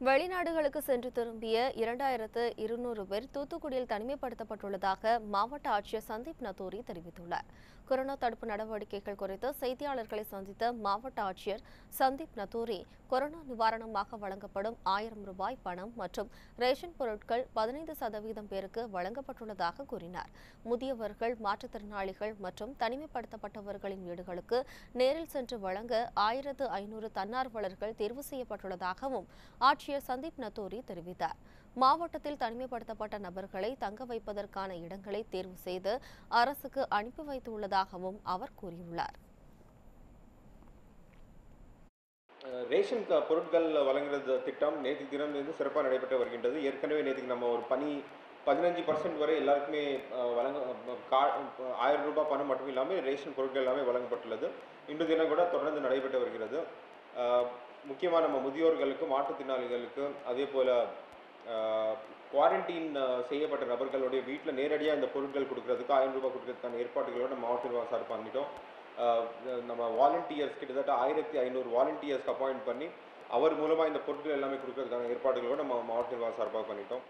வெளிநாடுகளுக்கு சென்று திரும்பிய இரண்டாயிரத்து இருநூறு பேர் தூத்துக்குடியில் தனிமைப்படுத்தப்பட்டுள்ளதாக மாவட்ட ஆட்சியர் சந்தீப் நத்தூரி தெரிவித்துள்ளார். கொரோனா தடுப்பு நடவடிக்கைகள் குறித்து செய்தியாளர்களை சந்தித்த மாவட்ட ஆட்சியர் சந்தீப் நத்தூரி கொரோனா நிவாரணமாக வழங்கப்படும் ஆயிரம் ரூபாய் பணம் மற்றும் ரேஷன் பொருட்கள் பதினைந்து சதவீதம் பேருக்கு வழங்கப்பட்டுள்ளதாக கூறினார். முதியவர்கள் மாற்றுத்திறனாளிகள் மற்றும் தனிமைப்படுத்தப்பட்டவர்களின் வீடுகளுக்கு நேரில் சென்று வழங்க ஆயிரத்து ஐநூறு தன்னார்வலர்கள் தேர்வு செய்யப்பட்டுள்ளதாகவும் ஆட்சி ஆட்சியர் சந்தீப் நத்தூரி தெரிவித்தார். மாவட்டத்தில் தனிமைப்படுத்தப்பட்ட நபர்களை தங்க வைப்பதற்கான இடங்களை தேர்வு செய்து அரசுக்கு அனுப்பி வைத்துள்ளதாகவும் அவர் கூறியுள்ளார். ரேஷன் பொருட்கள் வழங்குறது திட்டம் நேற்று தினம் வந்து சிறப்பாக நடைபெற்று வருகின்றது. ஏற்கனவே நேற்றுக்கு நம்ம ஒரு பணி பதினஞ்சு பர்சன்ட் வரை எல்லாருக்குமே வழங்க கா ஆயிரம் ரூபாய் பணம் மட்டும் இல்லாமல் ரேஷன் பொருட்கள் எல்லாமே வழங்கப்பட்டுள்ளது. இன்று தினம் கூட தொடர்ந்து நடைபெற்று வருகிறது. முக்கியமாக நம்ம முதியோர்களுக்கும் மாற்றுத்திறனாளிகளுக்கும் அதே போல் குவாரண்டைன் செய்யப்பட்ட நபர்களுடைய வீட்டில் நேரடியாக இந்த பொருட்கள் கொடுக்கறதுக்கு ஆயிரம் ரூபாய் கொடுக்கறதுக்கான ஏற்பாடுகளோட நம்ம மாவட்ட நிர்வாகம் சார் பண்ணிட்டோம் நம்ம வாலண்டியர்ஸ் கிட்டத்தட்ட ஆயிரத்தி ஐநூறு வாலண்டியர்ஸ்க்கு அப்பாயிண்ட் பண்ணி அவர் மூலமாக இந்த பொருட்கள் எல்லாமே கொடுக்கறதுக்கான ஏற்பாடுகளோட நம்ம மாவட்ட நிர்வாகம் சார்பாக பண்ணிட்டோம்.